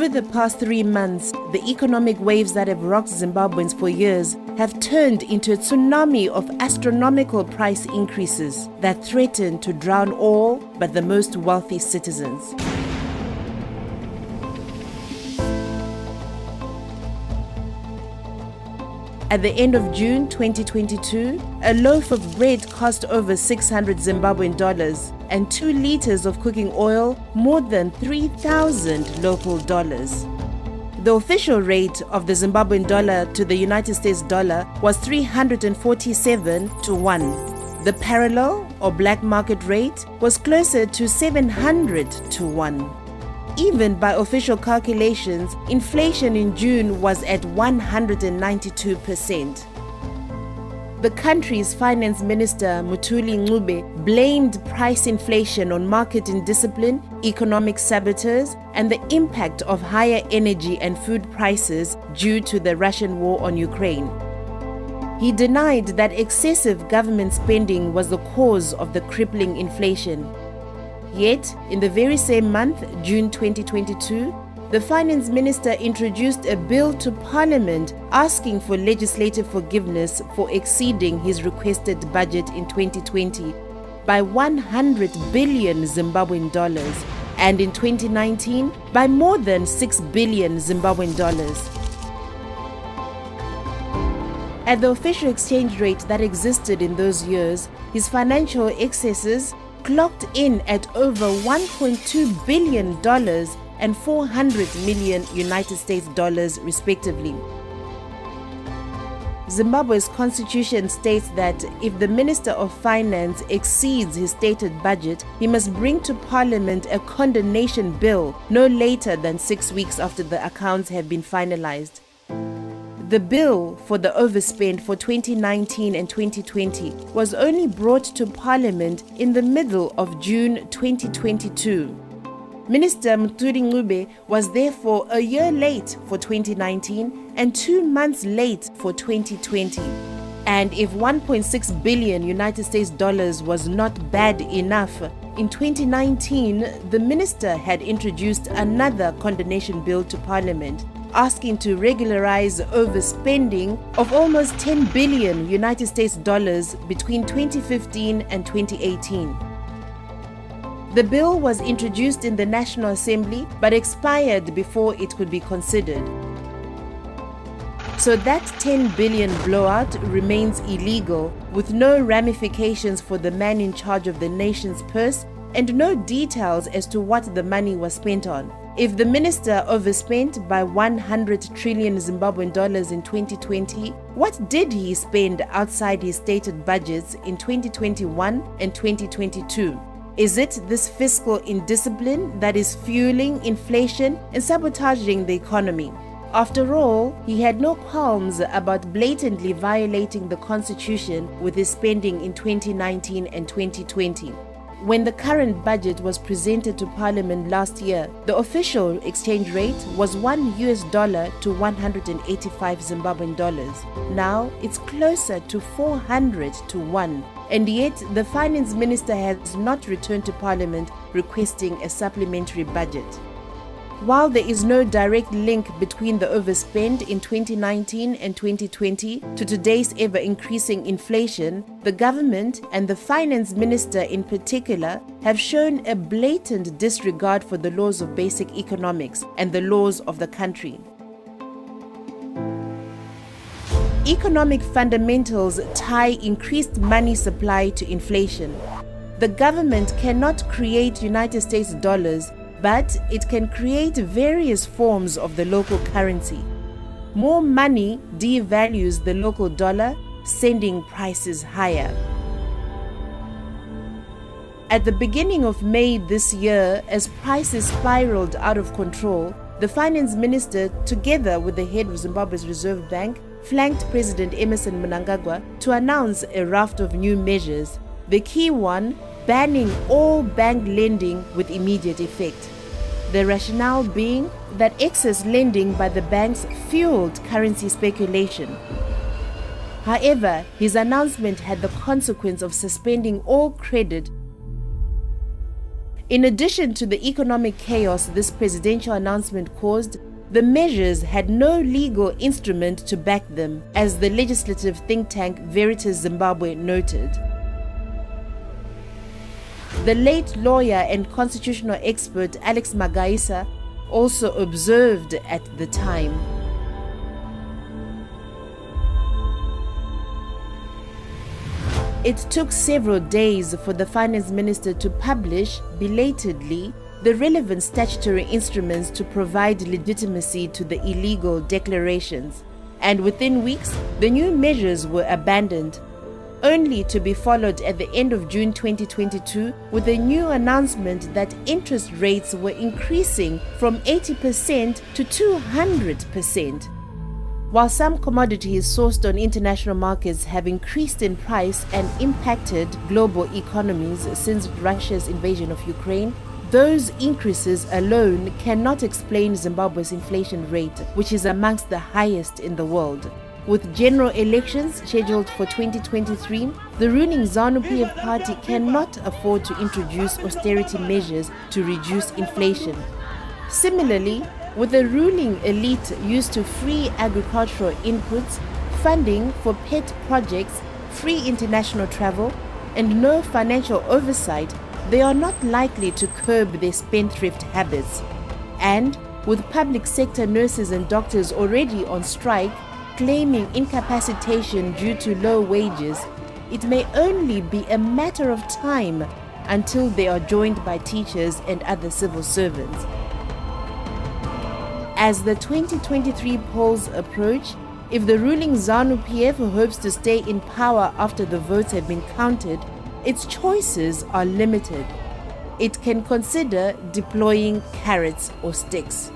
Over the past three months, the economic waves that have rocked Zimbabweans for years have turned into a tsunami of astronomical price increases that threaten to drown all but the most wealthy citizens. At the end of June 2022, a loaf of bread cost over 600 Zimbabwean dollars and 2 liters of cooking oil more than 3,000 local dollars. The official rate of the Zimbabwean dollar to the United States dollar was 347 to 1. The parallel or black market rate was closer to 700 to 1. Even by official calculations, inflation in June was at 192%. The country's finance minister, Mthuli Ncube, blamed price inflation on market indiscipline, economic saboteurs, and the impact of higher energy and food prices due to the Russian war on Ukraine. He denied that excessive government spending was the cause of the crippling inflation. Yet, in the very same month, June 2022, the finance minister introduced a bill to parliament asking for legislative forgiveness for exceeding his requested budget in 2020 by 100 billion Zimbabwean dollars and in 2019 by more than 6 billion Zimbabwean dollars. At the official exchange rate that existed in those years, his financial excesses clocked in at over 1.2 billion dollars and 400 million United States dollars respectively. Zimbabwe's constitution states that if the Minister of Finance exceeds his stated budget, he must bring to Parliament a condonation bill no later than six weeks after the accounts have been finalized. The bill for the overspend for 2019 and 2020 was only brought to Parliament in the middle of June 2022. Minister Mthuli Ncube was therefore a year late for 2019 and two months late for 2020. And if 1.6 billion United States dollars was not bad enough, in 2019 the minister had introduced another condonation bill to parliament asking to regularize overspending of almost 10 billion United States dollars between 2015 and 2018. The bill was introduced in the National Assembly but expired before it could be considered. So that 10 billion blowout remains illegal with no ramifications for the man in charge of the nation's purse and no details as to what the money was spent on. If the minister overspent by 100 trillion Zimbabwean dollars in 2020, what did he spend outside his stated budgets in 2021 and 2022? Is it this fiscal indiscipline that is fueling inflation and sabotaging the economy? After all, he had no qualms about blatantly violating the constitution with his spending in 2019 and 2020. When the current budget was presented to Parliament last year, the official exchange rate was 1 US dollar to 185 Zimbabwean dollars. Now it's closer to 400 to 1 and yet the finance minister has not returned to parliament requesting a supplementary budget. While there is no direct link between the overspend in 2019 and 2020 to today's ever increasing inflation, the government and the finance minister in particular have shown a blatant disregard for the laws of basic economics and the laws of the country. Economic fundamentals tie increased money supply to inflation. The government cannot create United States dollars, but it can create various forms of the local currency. More money devalues the local dollar, sending prices higher. At the beginning of May this year, as prices spiraled out of control, the finance minister, together with the head of Zimbabwe's Reserve Bank, flanked President Emmerson Mnangagwa to announce a raft of new measures, the key one banning all bank lending with immediate effect. The rationale being that excess lending by the banks fueled currency speculation. However, his announcement had the consequence of suspending all credit In addition to the economic chaos this presidential announcement caused, the measures had no legal instrument to back them, as the legislative think tank Veritas Zimbabwe noted. The late lawyer and constitutional expert Alex Magaisa also observed at the time. It took several days for the finance minister to publish, belatedly, the relevant statutory instruments to provide legitimacy to the illegal declarations, and within weeks, the new measures were abandoned, only to be followed at the end of June 2022 with a new announcement that interest rates were increasing from 80% to 200%. While some commodities sourced on international markets have increased in price and impacted global economies since Russia's invasion of Ukraine, those increases alone cannot explain Zimbabwe's inflation rate, which is amongst the highest in the world. With general elections scheduled for 2023, the ruling ZANU-PF party cannot afford to introduce austerity measures to reduce inflation. Similarly, with the ruling elite used to free agricultural inputs, funding for pet projects, free international travel, and no financial oversight, they are not likely to curb their spendthrift habits. And with public sector nurses and doctors already on strike, claiming incapacitation due to low wages, it may only be a matter of time until they are joined by teachers and other civil servants. As the 2023 polls approach, if the ruling ZANU-PF hopes to stay in power after the votes have been counted, its choices are limited. It can consider deploying carrots or sticks.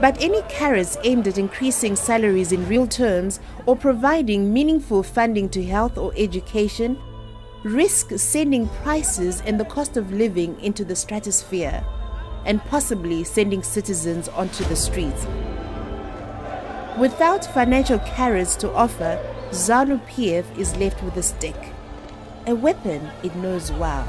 But any carrots aimed at increasing salaries in real terms or providing meaningful funding to health or education risk sending prices and the cost of living into the stratosphere and possibly sending citizens onto the streets. Without financial carrots to offer, ZANU PF is left with a stick a weapon it knows well.